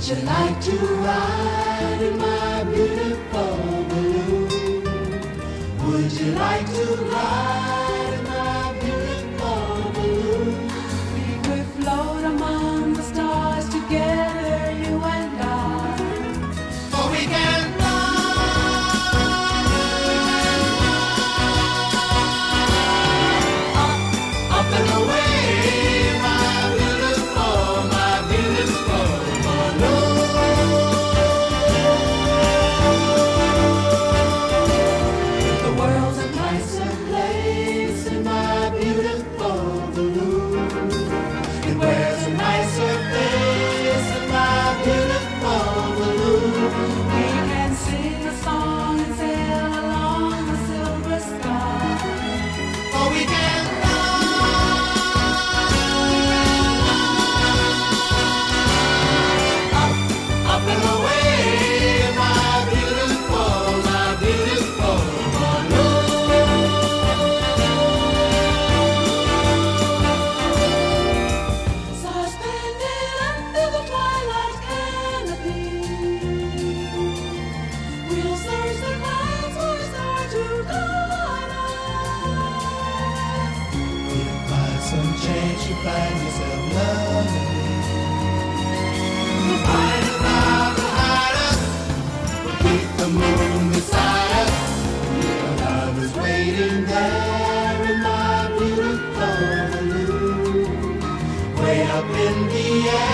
Wouldn't you like to ride in my beautiful balloon? Would you like to ride? nicer. you find yourself lonely. Find a behind us, the moon beside us. Your love is waiting there in my beautiful way up in the air.